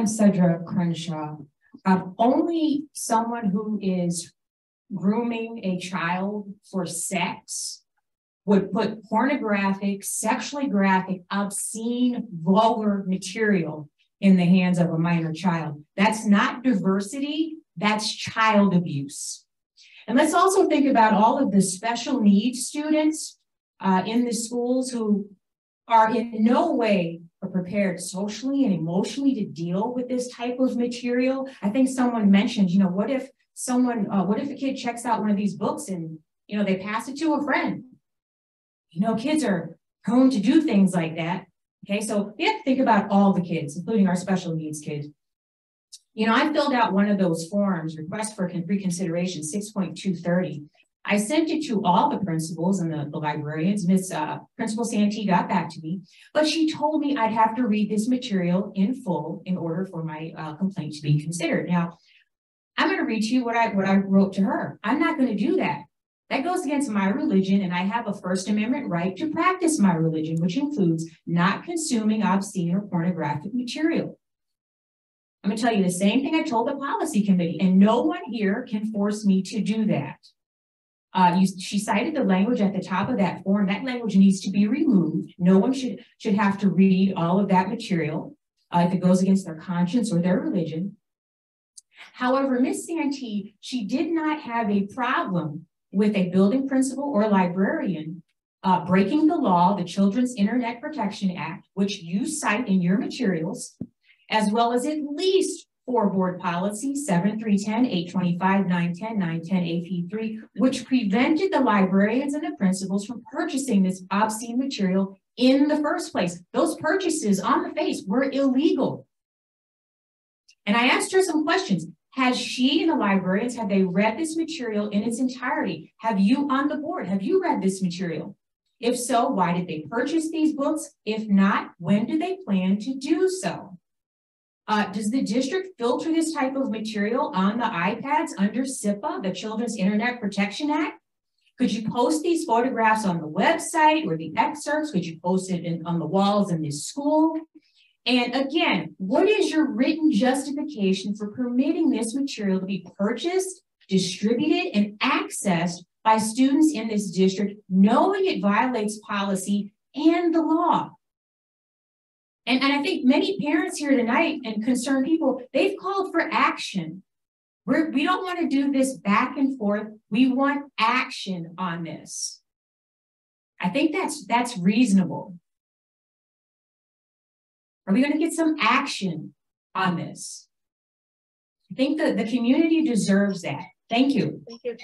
I'm Cedra Crenshaw. Um, only someone who is grooming a child for sex would put pornographic, sexually graphic, obscene, vulgar material in the hands of a minor child. That's not diversity, that's child abuse. And let's also think about all of the special needs students uh, in the schools who are in no way prepared socially and emotionally to deal with this type of material. I think someone mentioned, you know, what if someone, uh, what if a kid checks out one of these books and, you know, they pass it to a friend? You know, kids are prone to do things like that. Okay, so we have to think about all the kids, including our special needs kids. You know, I filled out one of those forms, request for reconsideration 6.230. I sent it to all the principals and the, the librarians. Miss uh, Principal Santee got back to me, but she told me I'd have to read this material in full in order for my uh, complaint to be considered. Now, I'm going to read to you what I what I wrote to her. I'm not going to do that. That goes against my religion, and I have a First Amendment right to practice my religion, which includes not consuming obscene or pornographic material. I'm going to tell you the same thing I told the policy committee, and no one here can force me to do that. Uh, you, she cited the language at the top of that form. That language needs to be removed. No one should, should have to read all of that material uh, if it goes against their conscience or their religion. However, Miss Santee, she did not have a problem with a building principal or librarian uh, breaking the law, the Children's Internet Protection Act, which you cite in your materials, as well as at least four board policy 7310, 825, 910, 910 AP3, which prevented the librarians and the principals from purchasing this obscene material in the first place. Those purchases on the face were illegal. And I asked her some questions. Has she and the librarians, have they read this material in its entirety? Have you on the board, have you read this material? If so, why did they purchase these books? If not, when do they plan to do so? Uh, does the district filter this type of material on the iPads under CIPA, the Children's Internet Protection Act? Could you post these photographs on the website or the excerpts? Could you post it in, on the walls in this school? And again, what is your written justification for permitting this material to be purchased, distributed, and accessed by students in this district, knowing it violates policy and the law? And, and I think many parents here tonight and concerned people, they've called for action. We're, we don't want to do this back and forth. We want action on this. I think that's that's reasonable. Are we going to get some action on this? I think the, the community deserves that. Thank you. Thank you.